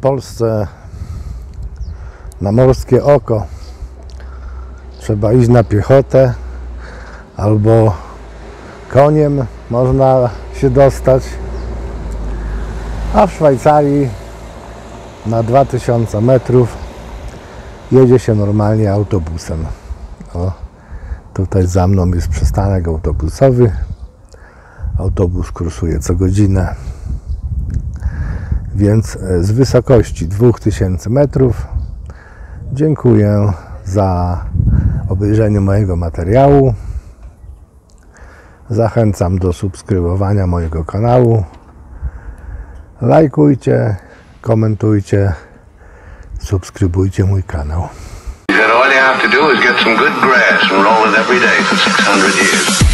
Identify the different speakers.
Speaker 1: Polsce na morskie oko trzeba iść na piechotę albo koniem można się dostać, a w Szwajcarii na 2000 metrów jedzie się normalnie autobusem. O, tutaj za mną jest przystanek autobusowy. Autobus kursuje co godzinę. Więc e, z wysokości 2000 metrów dziękuję za obejrzenie mojego materiału. Zachęcam do subskrybowania mojego kanału. Lajkujcie, komentujcie, subskrybujcie mój kanał.
Speaker 2: All you have to do is get some good grass and roll it every day for 600 years.